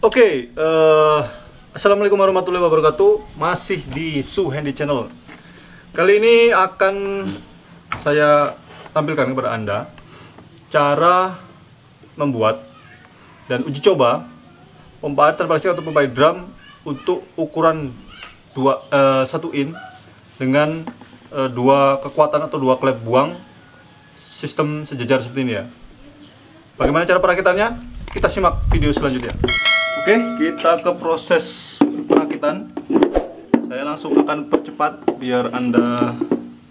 Oke, eh, assalamualaikum warahmatullahi wabarakatuh. Masih di Su Handy Channel. Kali ini akan saya tampilkan kepada anda cara membuat dan uji coba pompa air tanpa listrik atau pompa air drum untuk ukuran dua eh, satu in dengan eh, dua kekuatan atau dua klep buang sistem sejajar seperti ini ya. Bagaimana cara perakitannya? Kita simak video selanjutnya. Oke, kita ke proses perakitan. Saya langsung akan percepat biar Anda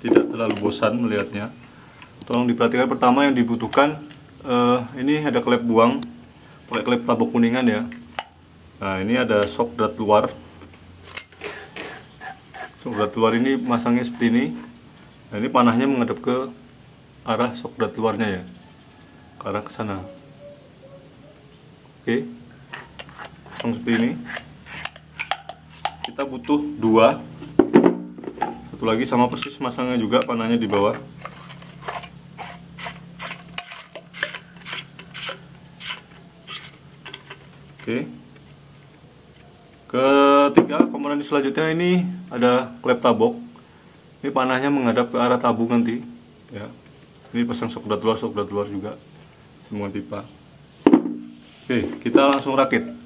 tidak terlalu bosan melihatnya. Tolong diperhatikan pertama yang dibutuhkan eh, ini ada klep buang, pakai klep tabok kuningan ya. Nah, ini ada shock drat luar. Shock drat luar ini masangnya seperti ini. Nah, ini panahnya menghadap ke arah shock drat luarnya ya. Ke arah ke sana. Oke pasang seperti ini. Kita butuh dua. Satu lagi sama persis masangnya juga panahnya di bawah. Oke. Ketiga komponen selanjutnya ini ada klep tabok. Ini panahnya menghadap ke arah tabung nanti ya. Ini pasang sok luar sok luar juga semua pipa. Oke kita langsung rakit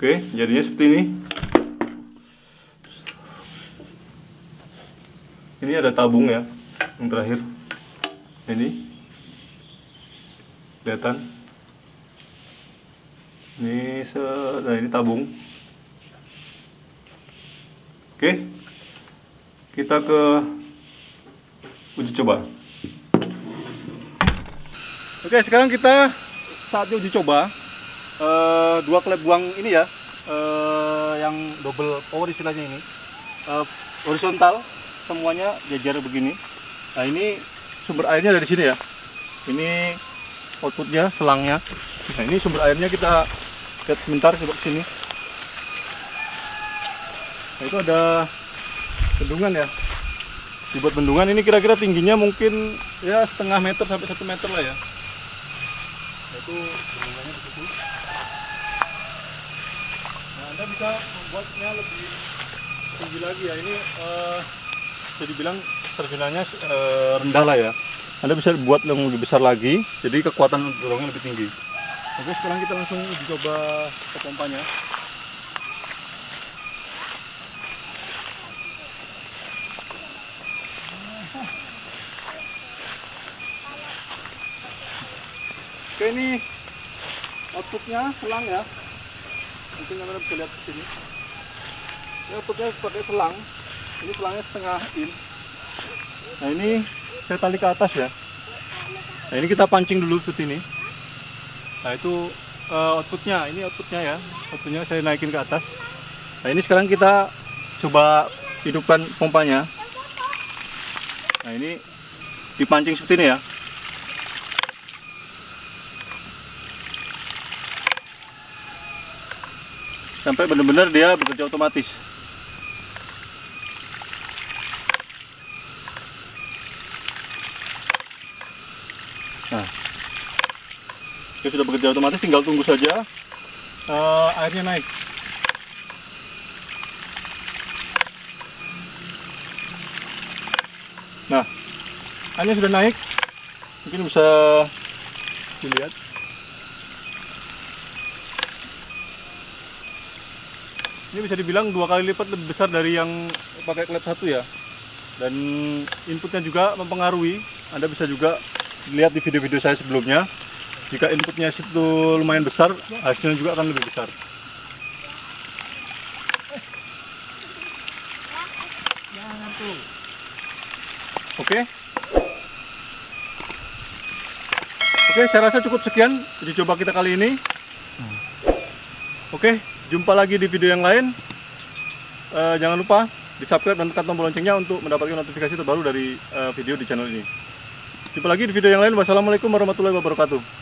Oke, jadinya seperti ini. Ini ada tabung ya, yang terakhir. Ini. Kelihatan. Ini se nah ini tabung. Oke. Kita ke uji coba. Oke, sekarang kita saatnya uji coba uh, dua klep buang ini ya. Uh, yang double power istilahnya ini. Uh, horizontal semuanya jajar begini. Nah ini sumber airnya dari sini ya. Ini outputnya selangnya. Nah ini sumber airnya kita lihat sebentar coba sini. Nah itu ada bendungan ya. Dibuat bendungan ini kira-kira tingginya mungkin ya setengah meter sampai satu meter lah ya. Nah, itu bendungannya di situ anda bisa membuatnya lebih tinggi lagi ya. Ini uh, bisa dibilang terjunannya uh, rendah lah ya. Anda bisa buat yang lebih besar lagi jadi kekuatan dorongnya lebih tinggi. Oke sekarang kita langsung coba ke pompanya oke ini outputnya selang ya mungkin anda bisa lihat sini. Ini outputnya pakai selang. Ini selangnya setengah in. Nah ini saya tali ke atas ya. Nah ini kita pancing dulu seperti ini nah itu uh, outputnya. Ini outputnya ya. Outputnya saya naikin ke atas. Nah ini sekarang kita coba hidupkan pompanya. Nah ini dipancing seperti ini ya sampai benar-benar dia bekerja otomatis. Nah, dia sudah bekerja otomatis, tinggal tunggu saja uh, airnya naik. Nah, airnya sudah naik, mungkin bisa dilihat. Ini bisa dibilang dua kali lipat lebih besar dari yang pakai klep satu ya. Dan inputnya juga mempengaruhi. Anda bisa juga lihat di video-video saya sebelumnya. Jika inputnya itu lumayan besar hasilnya juga akan lebih besar. Oke. Oke saya rasa cukup sekian. Jadi coba kita kali ini. Oke Jumpa lagi di video yang lain. Uh, jangan lupa di subscribe dan tekan tombol loncengnya untuk mendapatkan notifikasi terbaru dari uh, video di channel ini. Jumpa lagi di video yang lain. Wassalamualaikum warahmatullahi wabarakatuh.